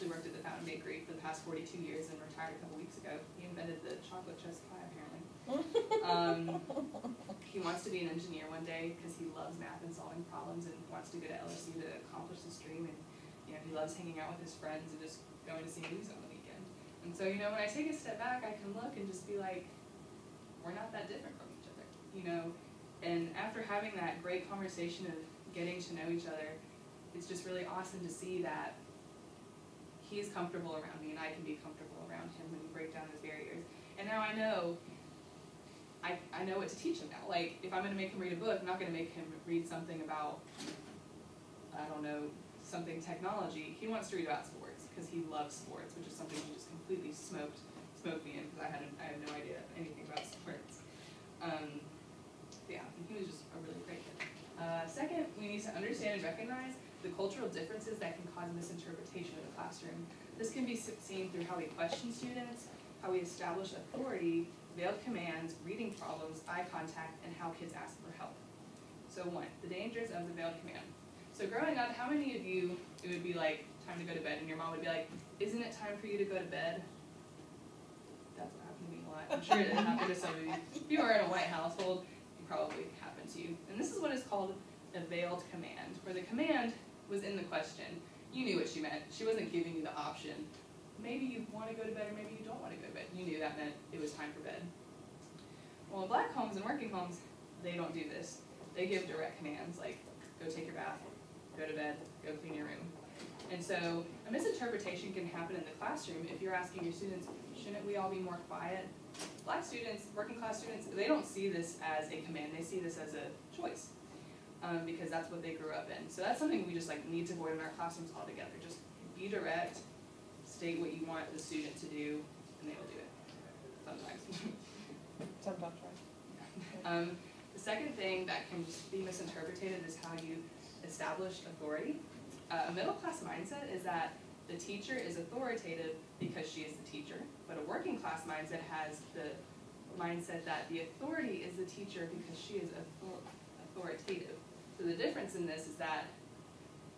actually worked at the Fountain Bakery for the past 42 years and retired a couple weeks ago. He invented the chocolate chess pie, apparently. Um, he wants to be an engineer one day because he loves math and solving problems and wants to go to LSU to accomplish his dream. And you know, he loves hanging out with his friends and just going to see movies on the weekend. And so, you know, when I take a step back, I can look and just be like, we're not that different from each other, you know. And after having that great conversation of getting to know each other, it's just really awesome to see that he's comfortable around me and I can be comfortable around him when we break down those barriers. And now I know I, I know what to teach him now. Like if I'm gonna make him read a book, I'm not gonna make him read something about I don't know, something technology. He wants to read about sports because he loves sports, which is something he just completely smoked smoked me in because I had I had no idea anything about sports. Um, yeah, he was just a really great kid. Uh, second, we need to understand and recognize the cultural differences that can cause misinterpretation in the classroom. This can be seen through how we question students, how we establish authority, veiled commands, reading problems, eye contact, and how kids ask for help. So one, the dangers of the veiled command. So growing up, how many of you, it would be like, time to go to bed, and your mom would be like, isn't it time for you to go to bed? That's what happened to me a lot. I'm sure it happened to some of you. If you are in a white household, it probably happened to you. And this is what is called a veiled command, where the command was in the question. You knew what she meant. She wasn't giving you the option. Maybe you want to go to bed or maybe you don't want to go to bed. You knew that meant it was time for bed. Well, in black homes and working homes, they don't do this. They give direct commands like, go take your bath, go to bed, go clean your room. And so a misinterpretation can happen in the classroom if you're asking your students, shouldn't we all be more quiet? Black students, working class students, they don't see this as a command, they see this as a choice um, because that's what they grew up in. So that's something we just like need to avoid in our classrooms altogether. Just be direct, state what you want the student to do, and they will do it. Sometimes. Sometimes, right. Um, the second thing that can be misinterpreted is how you establish authority. Uh, a middle class mindset is that the teacher is authoritative because she is the teacher, but a working class mindset has the mindset that the authority is the teacher because she is authoritative. So the difference in this is that,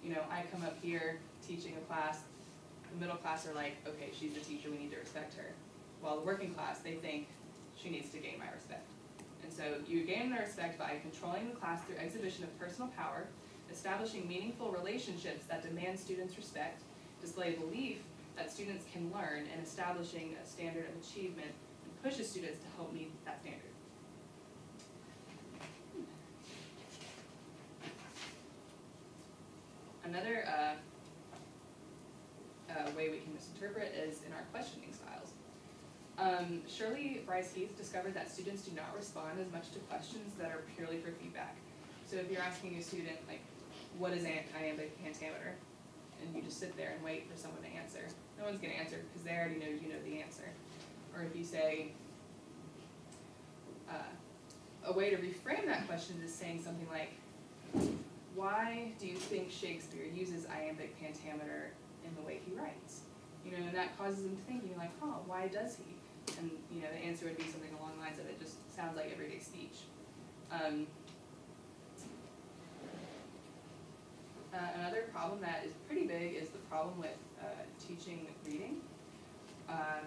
you know, I come up here teaching a class, the middle class are like, okay, she's the teacher, we need to respect her. While the working class, they think she needs to gain my respect. And so you gain their respect by controlling the class through exhibition of personal power, establishing meaningful relationships that demand students' respect, display belief that students can learn, and establishing a standard of achievement and pushes students to help meet that standard. Another uh, uh, way we can misinterpret is in our questioning styles. Um, Shirley Brice Heath discovered that students do not respond as much to questions that are purely for feedback. So if you're asking a student, like, what is an iambic pentameter? And you just sit there and wait for someone to answer. No one's going to answer because they already know you know the answer. Or if you say, uh, a way to reframe that question is saying something like, why do you think Shakespeare uses iambic pentameter in the way he writes? You know, and that causes them to thinking like, huh, why does he? And you know, the answer would be something along the lines of it just sounds like everyday speech. Um, uh, another problem that is pretty big is the problem with uh, teaching reading. Uh,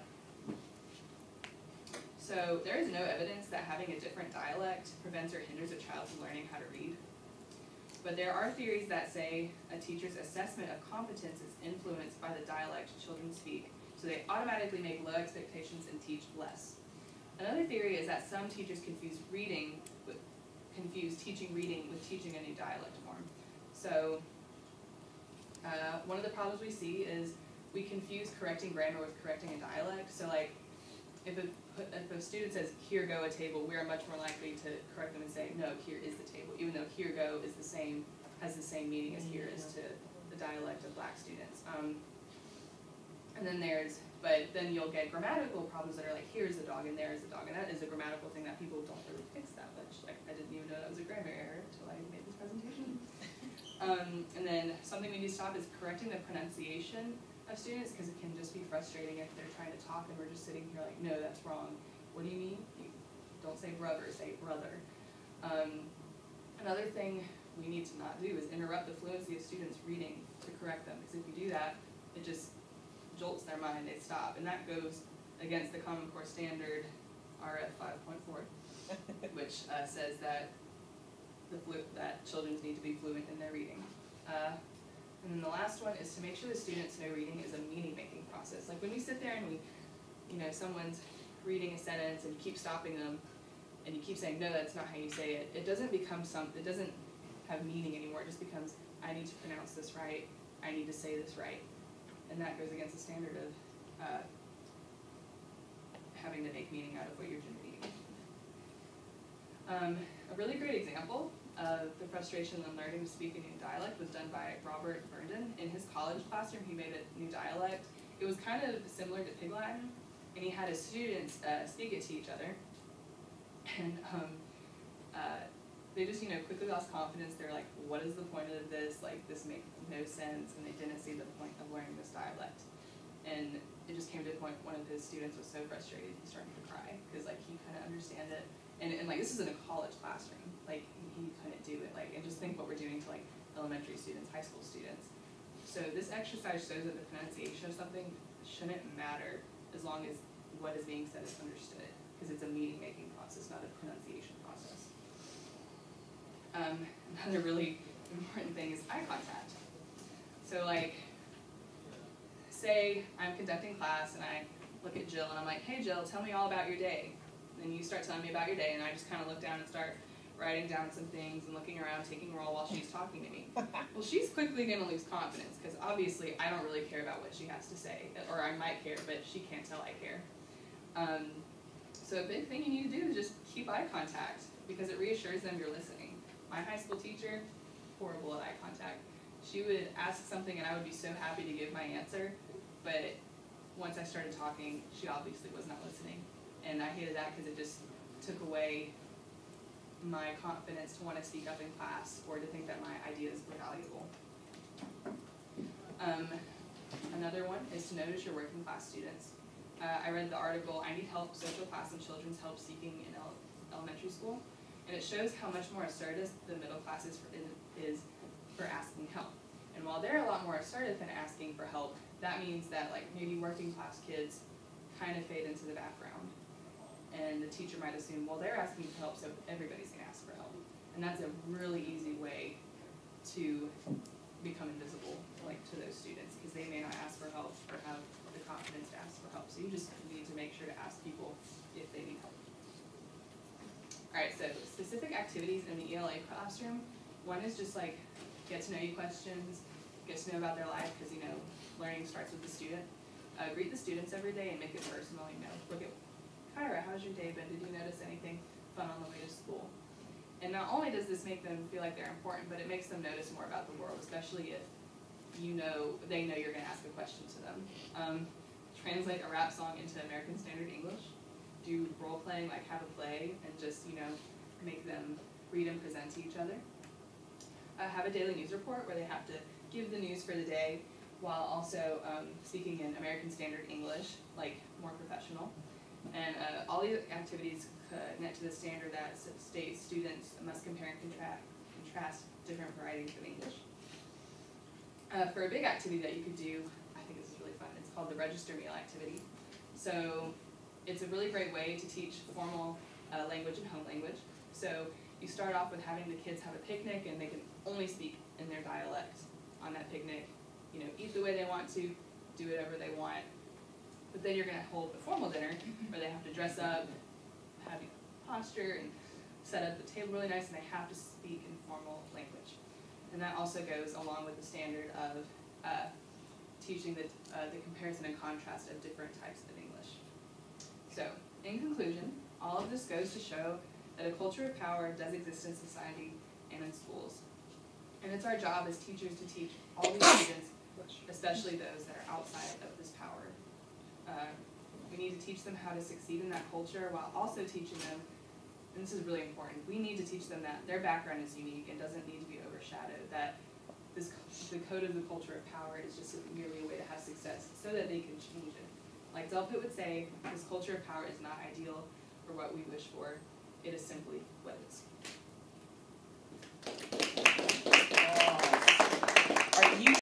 so there is no evidence that having a different dialect prevents or hinders a child from learning how to read. But there are theories that say a teacher's assessment of competence is influenced by the dialect children speak, so they automatically make low expectations and teach less. Another theory is that some teachers confuse reading with confuse teaching reading with teaching a new dialect form. So uh, one of the problems we see is we confuse correcting grammar with correcting a dialect. So like if a, if a student says, here go a table, we are much more likely to correct them and say, no, here is the table, even though here go is the same, has the same meaning as here is to the dialect of black students. Um, and then there's, but then you'll get grammatical problems that are like, here's the dog and there is the dog, and that is a grammatical thing that people don't really fix that much. Like, I didn't even know that was a grammar error until I made this presentation. Um, and then something we need to stop is correcting the pronunciation of students because it can just be frustrating if they're trying to talk and we're just sitting here like, no, that's wrong. What do you mean? You don't say brother, say brother. Um, another thing we need to not do is interrupt the fluency of students reading to correct them because if you do that, it just jolts their mind, they stop, and that goes against the Common Core Standard, RF five point four, which uh, says that the flu, that children need to be fluent in their reading. Uh, and then the last one is to make sure the students know reading is a meaning-making process. Like when we sit there and we, you know, someone's reading a sentence and you keep stopping them, and you keep saying, no, that's not how you say it, it doesn't become some, it doesn't have meaning anymore, it just becomes, I need to pronounce this right, I need to say this right. And that goes against the standard of, uh, having to make meaning out of what you're reading. Um, a really great example of the frustration in learning to speak a new dialect was done by Robert Berdan. In his college classroom, he made a new dialect. It was kind of similar to Pig Latin, and he had his students uh, speak it to each other. And um, uh, they just, you know, quickly lost confidence. They're like, what is the point of this? Like, this makes no sense. And they didn't see the point of learning this dialect. And it just came to a point one of his students was so frustrated he started to cry because like he couldn't understand it. And, and like this is in a college classroom. Like he couldn't do it. Like and just think what we're doing to like elementary students, high school students. So this exercise shows that the pronunciation of something shouldn't matter as long as what is being said is understood because it's a meaning making process, not a pronunciation process. Um, another really important thing is eye contact. So like say I'm conducting class and I look at Jill and I'm like, hey Jill, tell me all about your day. And you start telling me about your day and I just kind of look down and start writing down some things and looking around, taking a roll while she's talking to me. well, she's quickly going to lose confidence because obviously I don't really care about what she has to say, or I might care, but she can't tell I care. Um, so a big thing you need to do is just keep eye contact because it reassures them you're listening. My high school teacher, horrible at eye contact. She would ask something and I would be so happy to give my answer, but once I started talking, she obviously was not listening. And I hated that because it just took away my confidence to want to speak up in class or to think that my ideas were valuable. Um, another one is to notice your working class students. Uh, I read the article, I Need Help, Social Class and Children's Help Seeking in ele Elementary School, and it shows how much more assertive the middle class is for, is for asking help. And while they're a lot more assertive in asking for help, that means that like maybe working class kids kind of fade into the background. And the teacher might assume, well, they're asking for help, so everybody's gonna ask for help. And that's a really easy way to become invisible, like to those students, because they may not ask for help or have the confidence to ask for help. So you just need to make sure to ask people if they need help. All right, so specific activities in the ELA classroom. One is just like get to know you questions, get to know about their life, because you know, learning starts with the student. Uh, greet the students every day and make it personal, you know, look at, Kyra, how's your day been? Did you notice anything fun on the way to school? And not only does this make them feel like they're important, but it makes them notice more about the world, especially if you know, they know you're gonna ask a question to them. Um, translate a rap song into American Standard English. Do role playing, like have a play, and just, you know, make them read and present to each other. Uh, have a daily news report where they have to give the news for the day while also um, speaking in American Standard English, like more professional. And uh, all these activities connect to the standard that states students must compare and contrast, contrast different varieties of English. Uh, for a big activity that you could do, I think this is really fun, it's called the register meal activity. So it's a really great way to teach formal uh, language and home language. So you start off with having the kids have a picnic and they can only speak in their dialect on that picnic you know, eat the way they want to, do whatever they want. But then you're going to hold a formal dinner where they have to dress up, have posture, and set up the table really nice, and they have to speak in formal language. And that also goes along with the standard of uh, teaching the, uh, the comparison and contrast of different types of English. So, in conclusion, all of this goes to show that a culture of power does exist in society and in schools. And it's our job as teachers to teach all these students especially those that are outside of this power. Uh, we need to teach them how to succeed in that culture while also teaching them, and this is really important, we need to teach them that their background is unique and doesn't need to be overshadowed, that this, the code of the culture of power is just merely a way to have success so that they can change it. Like Delpit would say, this culture of power is not ideal or what we wish for, it is simply what is.